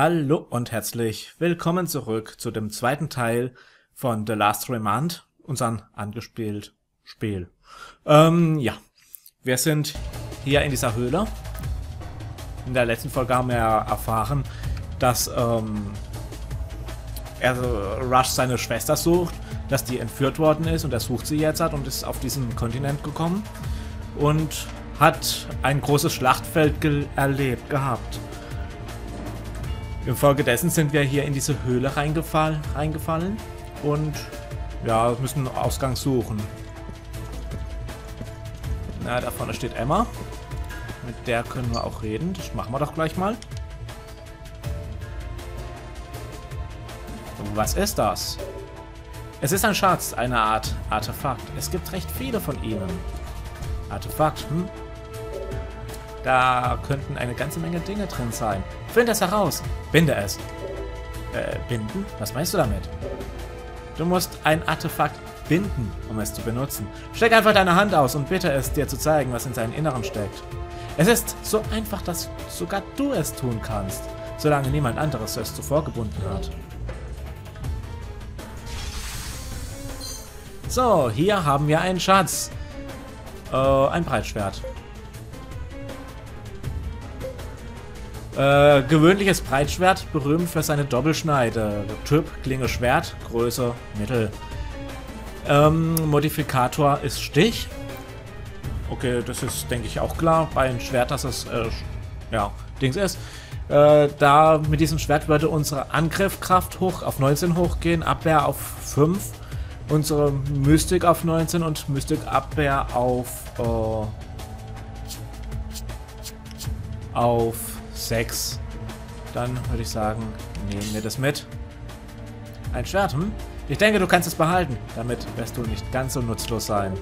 Hallo und herzlich willkommen zurück zu dem zweiten Teil von The Last Remand, unseren angespielt Spiel. Ähm, ja, wir sind hier in dieser Höhle. In der letzten Folge haben wir erfahren, dass ähm, er Rush seine Schwester sucht, dass die entführt worden ist und er sucht sie jetzt hat und ist auf diesen Kontinent gekommen und hat ein großes Schlachtfeld erlebt gehabt. Infolgedessen sind wir hier in diese Höhle reingefallen, reingefallen und ja, müssen einen Ausgang suchen. Na, da vorne steht Emma. Mit der können wir auch reden. Das machen wir doch gleich mal. Was ist das? Es ist ein Schatz, eine Art Artefakt. Es gibt recht viele von ihnen. Artefakt, hm? Da könnten eine ganze Menge Dinge drin sein. Finde es heraus. Binde es. Äh, binden? Was meinst du damit? Du musst ein Artefakt binden, um es zu benutzen. Steck einfach deine Hand aus und bitte es dir zu zeigen, was in seinem Inneren steckt. Es ist so einfach, dass sogar du es tun kannst, solange niemand anderes es zuvor gebunden hat. So, hier haben wir einen Schatz. Äh, ein Breitschwert. Äh, gewöhnliches Breitschwert, berühmt für seine Doppelschneide. Typ, Klinge, Schwert, Größe, Mittel. Ähm, Modifikator ist Stich. Okay, das ist, denke ich, auch klar. Bei einem Schwert, dass es, äh, ja, Dings ist. Äh, da mit diesem Schwert würde unsere Angriffkraft hoch auf 19 hochgehen, Abwehr auf 5, unsere Mystik auf 19 und Mystik Abwehr auf, äh, auf 6. Dann würde ich sagen, nehmen wir das mit. Ein Schwert, hm? Ich denke, du kannst es behalten. Damit wirst du nicht ganz so nutzlos sein.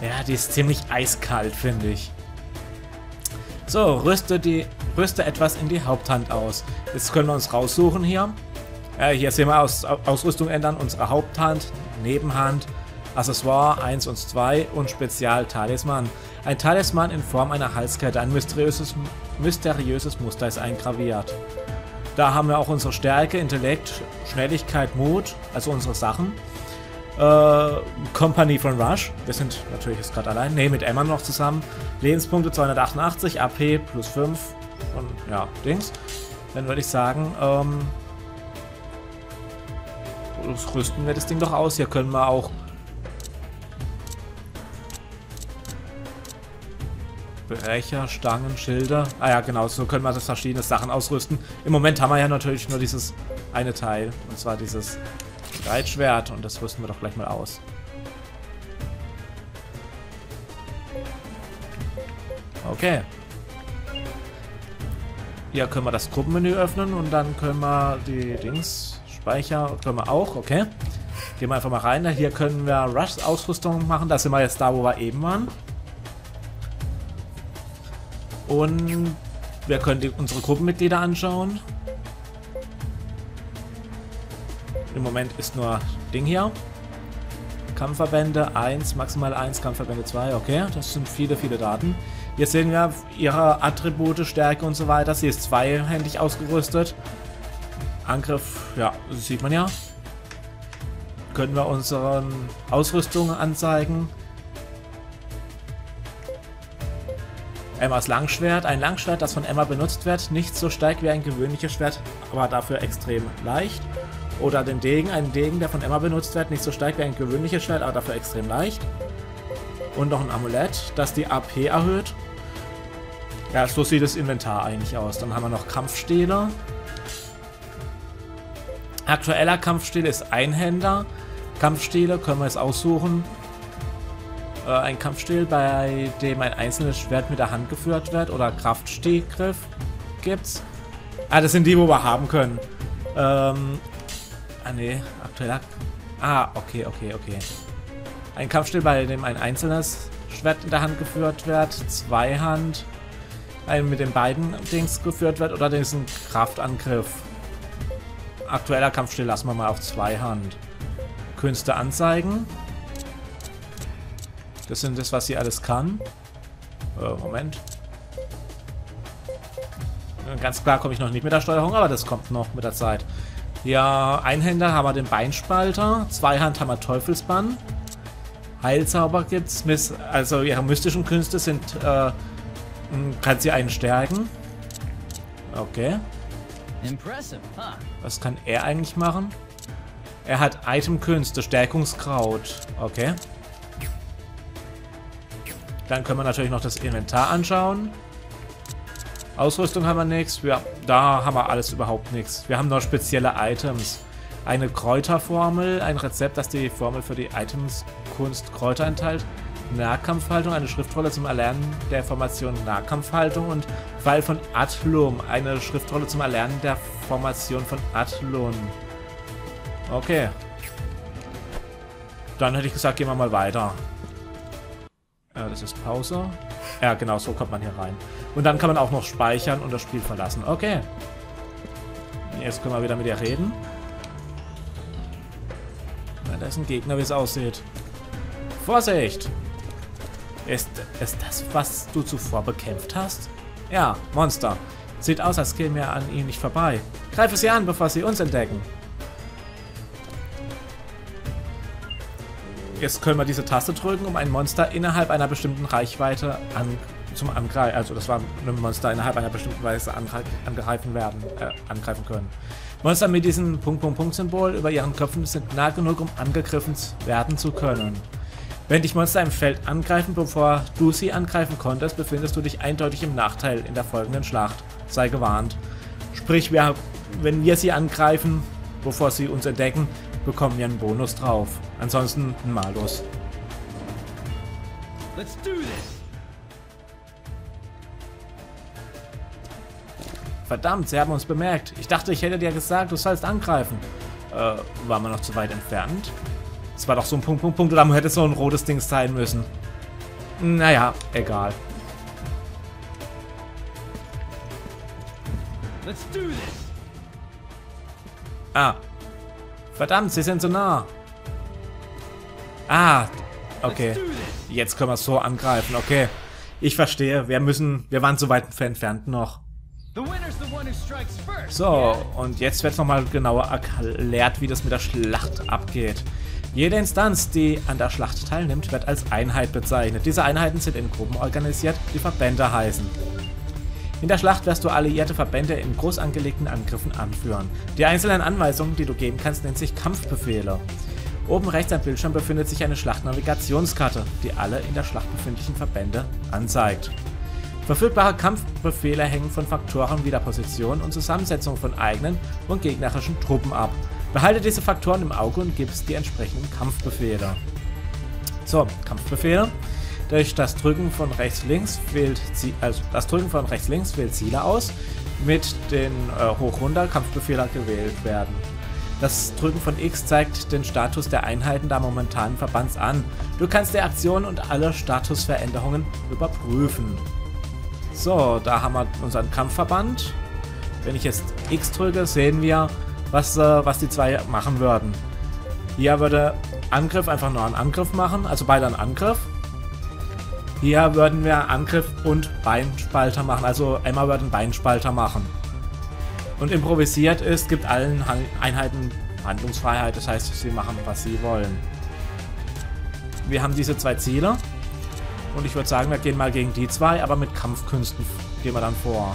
Ja, die ist ziemlich eiskalt, finde ich. So, rüste, die, rüste etwas in die Haupthand aus. Jetzt können wir uns raussuchen hier. Äh, hier sehen wir aus, Ausrüstung ändern. Unsere Haupthand, Nebenhand, Accessoire 1 und 2 und Spezial-Talisman. Ein Talisman in Form einer Halskette. Ein mysteriöses, mysteriöses Muster ist eingraviert. Da haben wir auch unsere Stärke, Intellekt, Schnelligkeit, Mut, also unsere Sachen. Äh, Company von Rush. Wir sind natürlich jetzt gerade allein. Ne, mit Emma noch zusammen. Lebenspunkte 288, AP plus 5 und ja, Dings. Dann würde ich sagen, ähm, rüsten wir das Ding doch aus. Hier können wir auch Brecher, Stangen, Schilder. Ah ja, genau, so können wir das verschiedene Sachen ausrüsten. Im Moment haben wir ja natürlich nur dieses eine Teil. Und zwar dieses Reitschwert. Und das rüsten wir doch gleich mal aus. Okay. Hier können wir das Gruppenmenü öffnen und dann können wir die Dings, Speicher, können wir auch, okay. Gehen wir einfach mal rein. Hier können wir Rush-Ausrüstung machen. Da sind wir jetzt da, wo wir eben waren. Und wir können unsere Gruppenmitglieder anschauen. Im Moment ist nur Ding hier. Kampfverbände 1, maximal 1, Kampfverbände 2, okay. Das sind viele, viele Daten. Hier sehen wir ihre Attribute, Stärke und so weiter. Sie ist zweihändig ausgerüstet. Angriff, ja, sieht man ja. Können wir unsere Ausrüstung anzeigen. Emmas Langschwert. Ein Langschwert, das von Emma benutzt wird. Nicht so stark wie ein gewöhnliches Schwert, aber dafür extrem leicht. Oder den Degen. Ein Degen, der von Emma benutzt wird. Nicht so stark wie ein gewöhnliches Schwert, aber dafür extrem leicht. Und noch ein Amulett, das die AP erhöht. Ja, so sieht das Inventar eigentlich aus. Dann haben wir noch Kampfstähle. Aktueller Kampfstil ist Einhänder. Kampfstähle können wir jetzt aussuchen äh, ein Kampfstil, bei dem ein einzelnes Schwert mit der Hand geführt wird oder Kraftstehgriff gibt's. Ah, das sind die, wo wir haben können. Ähm, ah ne, aktueller... Ah, okay, okay, okay. Ein Kampfstil, bei dem ein einzelnes Schwert in der Hand geführt wird, Zweihand, ein mit den beiden Dings geführt wird oder diesen Kraftangriff. Aktueller Kampfstil lassen wir mal auf Zweihand. Künste anzeigen. Das sind das, was sie alles kann. Äh, Moment. Ganz klar komme ich noch nicht mit der Steuerung, aber das kommt noch mit der Zeit. Ja, Einhänder haben wir den Beinspalter, Zweihand haben wir Teufelsbann. Heilzauber gibt's, also ihre mystischen Künste sind, äh, kann sie einen stärken. Okay. Was kann er eigentlich machen? Er hat Itemkünste, Stärkungskraut. Okay. Dann können wir natürlich noch das Inventar anschauen. Ausrüstung haben wir nichts. Ja, da haben wir alles überhaupt nichts. Wir haben nur spezielle Items. Eine Kräuterformel, ein Rezept, das die Formel für die Itemskunst Kräuter enthält. Nahkampfhaltung, eine Schriftrolle zum Erlernen der Formation Nahkampfhaltung und Pfeil von Atlum, eine Schriftrolle zum Erlernen der Formation von Atlum. Okay. Dann hätte ich gesagt, gehen wir mal weiter. Ist Pause. Ja, genau, so kommt man hier rein. Und dann kann man auch noch speichern und das Spiel verlassen. Okay. Jetzt können wir wieder mit ihr reden. Na, da ist ein Gegner, wie es aussieht. Vorsicht! Ist, ist das, was du zuvor bekämpft hast? Ja, Monster. Sieht aus, als käme er an ihnen nicht vorbei. Greife sie an, bevor sie uns entdecken. Jetzt können wir diese Taste drücken, um ein Monster innerhalb einer bestimmten Reichweite an, zum Angreifen, also das war ein Monster innerhalb einer bestimmten Weise angreifen werden, äh, angreifen können. Monster mit diesem Punkt-Punkt-Punkt-Symbol über ihren Köpfen sind nah genug, um angegriffen werden zu können. Wenn dich Monster im Feld angreifen, bevor du sie angreifen konntest, befindest du dich eindeutig im Nachteil in der folgenden Schlacht. Sei gewarnt. Sprich, wir, wenn wir sie angreifen, bevor sie uns entdecken, bekommen wir einen Bonus drauf. Ansonsten ein Malus. Let's do this. Verdammt, sie haben uns bemerkt. Ich dachte, ich hätte dir gesagt, du sollst angreifen. Äh, waren wir noch zu weit entfernt? Es war doch so ein Punkt, Punkt, Punkt. Oder hätte so ein rotes Ding sein müssen. Naja, egal. Let's do this. Ah, Verdammt, sie sind so nah. Ah, okay. Jetzt können wir so angreifen, okay. Ich verstehe, wir müssen, wir waren so weit entfernt noch. So, und jetzt wird nochmal genauer erklärt, wie das mit der Schlacht abgeht. Jede Instanz, die an der Schlacht teilnimmt, wird als Einheit bezeichnet. Diese Einheiten sind in Gruppen organisiert, die Verbände heißen. In der Schlacht wirst du alliierte Verbände in groß angelegten Angriffen anführen. Die einzelnen Anweisungen, die du geben kannst, nennt sich Kampfbefehle. Oben rechts am Bildschirm befindet sich eine Schlachtnavigationskarte, die alle in der Schlacht befindlichen Verbände anzeigt. Verfügbare Kampfbefehle hängen von Faktoren wie der Position und Zusammensetzung von eigenen und gegnerischen Truppen ab. Behalte diese Faktoren im Auge und gibst die entsprechenden Kampfbefehle. So, Kampfbefehle. Durch das Drücken von rechts links wählt also das Drücken von rechts links wählt Ziele aus, mit den äh, hoch-runter Kampfbefehler gewählt werden. Das Drücken von X zeigt den Status der Einheiten der momentanen Verbands an. Du kannst die Aktionen und alle Statusveränderungen überprüfen. So, da haben wir unseren Kampfverband. Wenn ich jetzt X drücke, sehen wir, was, äh, was die zwei machen würden. Hier würde Angriff einfach nur einen Angriff machen, also beide einen Angriff. Hier würden wir Angriff und Beinspalter machen. Also Emma würde einen Beinspalter machen. Und improvisiert ist, gibt allen Einheiten Handlungsfreiheit. Das heißt, sie machen, was sie wollen. Wir haben diese zwei Ziele. Und ich würde sagen, wir gehen mal gegen die zwei, aber mit Kampfkünsten gehen wir dann vor.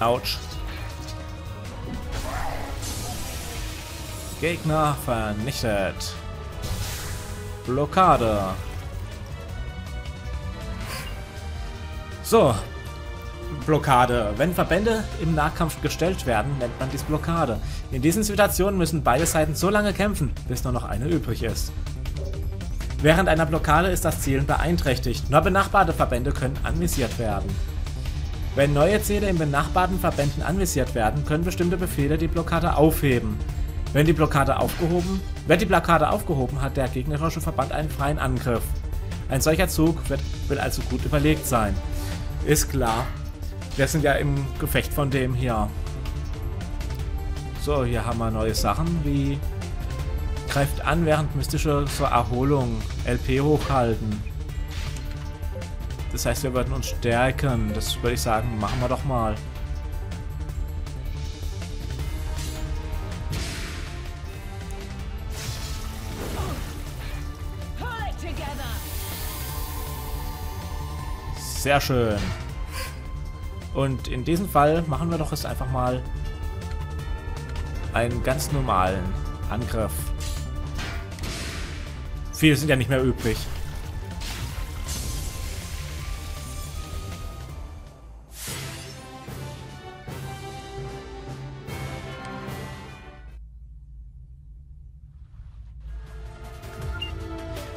Autsch. Gegner vernichtet. Blockade. So. Blockade. Wenn Verbände im Nahkampf gestellt werden, nennt man dies Blockade. In diesen Situationen müssen beide Seiten so lange kämpfen, bis nur noch eine übrig ist. Während einer Blockade ist das Zielen beeinträchtigt. Nur benachbarte Verbände können anvisiert werden. Wenn neue Ziele in benachbarten Verbänden anvisiert werden, können bestimmte Befehle die Blockade aufheben. Wenn die Blockade aufgehoben, wird die Blockade aufgehoben, hat der gegnerische Verband einen freien Angriff. Ein solcher Zug wird, will also gut überlegt sein. Ist klar. Wir sind ja im Gefecht von dem hier. So, hier haben wir neue Sachen wie Greift an, während mystische zur Erholung LP hochhalten. Das heißt, wir würden uns stärken. Das würde ich sagen, machen wir doch mal. Sehr schön. Und in diesem Fall machen wir doch jetzt einfach mal einen ganz normalen Angriff. Viele sind ja nicht mehr übrig.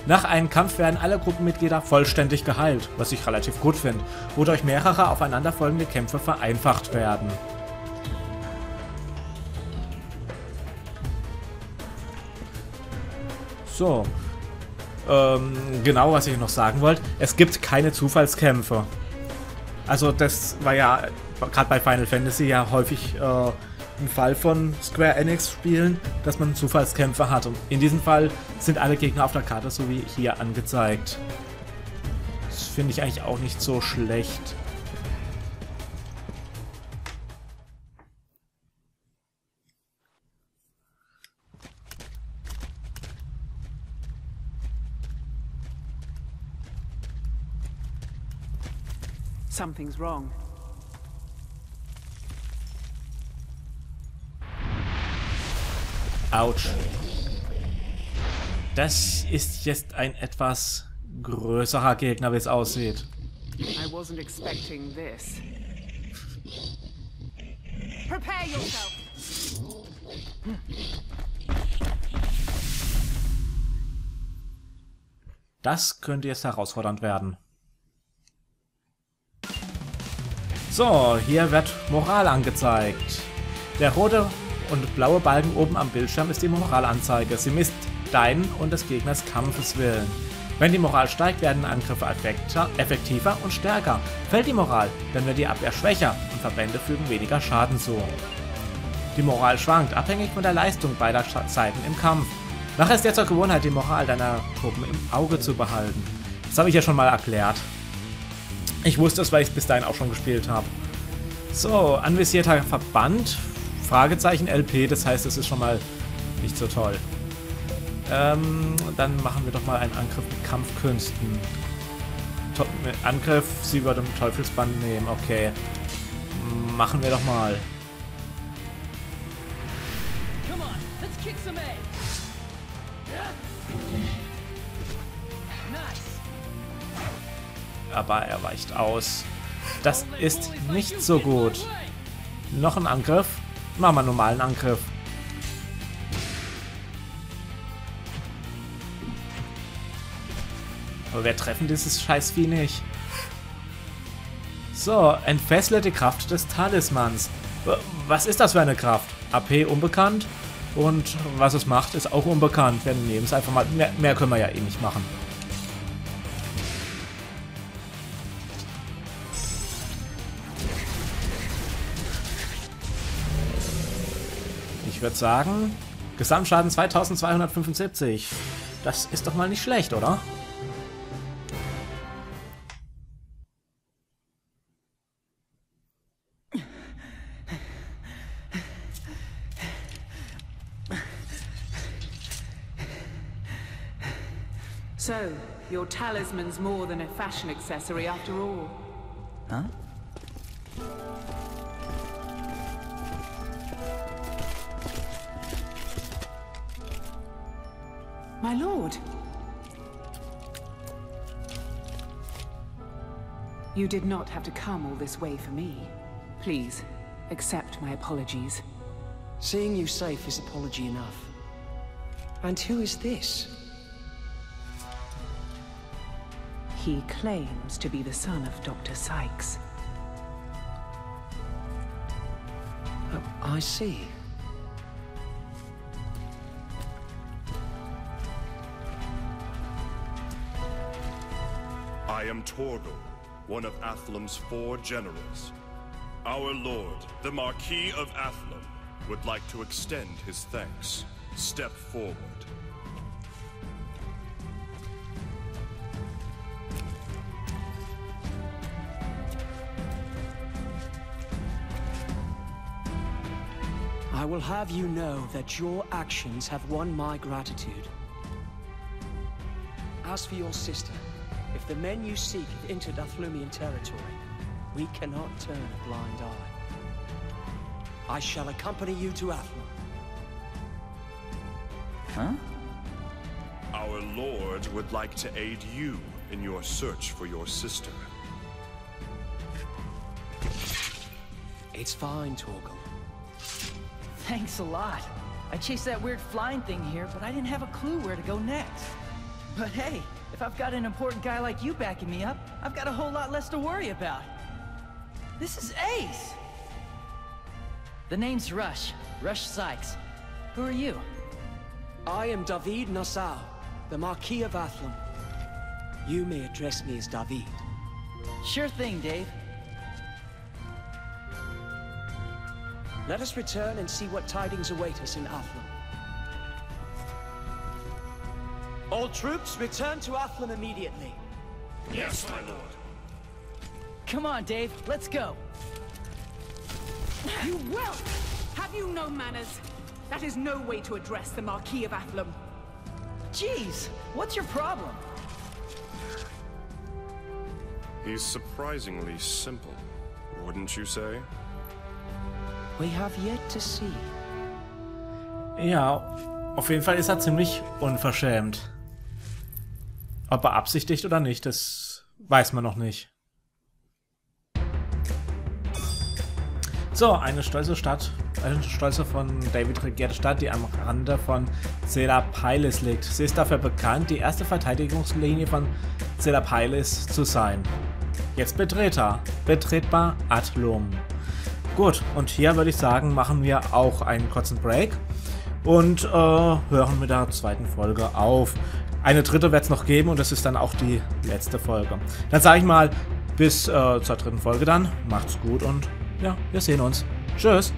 Nach einem Kampf werden alle Gruppenmitglieder vollständig geheilt, was ich relativ gut finde, wodurch mehrere aufeinanderfolgende Kämpfe vereinfacht werden. So. Ähm, genau, was ich noch sagen wollte. Es gibt keine Zufallskämpfe. Also das war ja gerade bei Final Fantasy ja häufig äh, ein Fall von Square Enix Spielen, dass man Zufallskämpfe hat. Und in diesem Fall sind alle Gegner auf der Karte so wie hier angezeigt. Das finde ich eigentlich auch nicht so schlecht. Something's wrong. Autsch. Das ist jetzt ein etwas größerer Gegner, wie es aussieht. I wasn't expecting this. Prepare yourself. Das könnte jetzt herausfordernd werden. So, hier wird Moral angezeigt. Der rote und blaue Balken oben am Bildschirm ist die Moralanzeige. Sie misst deinen und des Gegners Kampfeswillen. Wenn die Moral steigt, werden Angriffe effektiver und stärker. Fällt die Moral, dann wird die Abwehr schwächer und Verbände fügen weniger Schaden zu. Die Moral schwankt, abhängig von der Leistung beider Seiten im Kampf. Mach es dir zur Gewohnheit, die Moral deiner Truppen im Auge zu behalten. Das habe ich ja schon mal erklärt. Ich wusste es, weil ich es bis dahin auch schon gespielt habe. So, anvisierter Verband. Fragezeichen LP, das heißt, es ist schon mal nicht so toll. Ähm, dann machen wir doch mal einen Angriff mit Kampfkünsten. To Angriff, sie würde im Teufelsband nehmen, okay. Machen wir doch mal. Aber er weicht aus. Das ist nicht so gut. Noch ein Angriff. Machen wir einen normalen Angriff. Aber wir treffen dieses Scheißvieh nicht. So, entfessle die Kraft des Talismans. Was ist das für eine Kraft? AP unbekannt. Und was es macht, ist auch unbekannt. Wir nehmen es einfach mal. Mehr, mehr können wir ja eh nicht machen. Würde sagen, Gesamtschaden 2275. Das ist doch mal nicht schlecht, oder? So, your talisman's more than a fashion accessory after all. Huh? My lord! You did not have to come all this way for me. Please, accept my apologies. Seeing you safe is apology enough. And who is this? He claims to be the son of Dr. Sykes. Oh, I see. I am Torgo, one of Athlum's four generals. Our lord, the Marquis of Athlum, would like to extend his thanks. Step forward. I will have you know that your actions have won my gratitude. As for your sister, if the men you seek have entered Athlumian territory, we cannot turn a blind eye. I shall accompany you to Athlum. Huh? Our Lord would like to aid you in your search for your sister. It's fine, Torgal. Thanks a lot. I chased that weird flying thing here, but I didn't have a clue where to go next. But hey, if I've got an important guy like you backing me up, I've got a whole lot less to worry about. This is Ace! The name's Rush. Rush Sykes. Who are you? I am David Nassau, the Marquis of Athlum. You may address me as David. Sure thing, Dave. Let us return and see what tidings await us in Athlum. All troops, return to Athlum immediately. Yes, my lord. Come on, Dave. Let's go. You will! Have you no manners? That is no way to address the Marquis of Athlum. Jeez, what's your problem? He's surprisingly simple, wouldn't you say? We have yet to see. Ja, auf jeden Fall ist er ziemlich unverschämt. Ob beabsichtigt oder nicht, das weiß man noch nicht. So, eine stolze Stadt, eine stolze von David regierte Stadt, die am Rande von Zelapilis liegt. Sie ist dafür bekannt, die erste Verteidigungslinie von Zelapilis zu sein. Jetzt betreter, betretbar Atlum. Gut, und hier würde ich sagen, machen wir auch einen kurzen Break und äh, hören mit der zweiten Folge auf. Eine dritte wird es noch geben und das ist dann auch die letzte Folge. Dann sage ich mal, bis äh, zur dritten Folge dann. Macht's gut und ja, wir sehen uns. Tschüss.